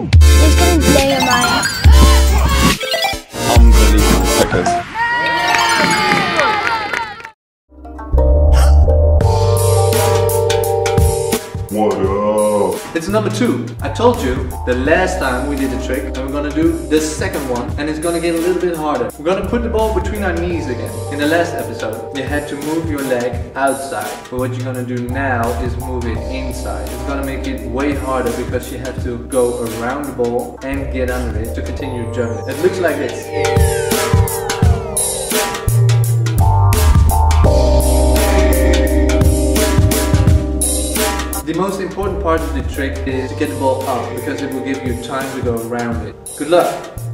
It's gonna blow your mind. Unbelievable. Okay. It's number two. I told you the last time we did the trick and we're gonna do the second one and it's gonna get a little bit harder. We're gonna put the ball between our knees again. In the last episode, you had to move your leg outside. But what you're gonna do now is move it inside. It's gonna make it way harder because you have to go around the ball and get under it to continue jumping. It looks like this. The most important part of the trick is to get the ball up because it will give you time to go around it. Good luck!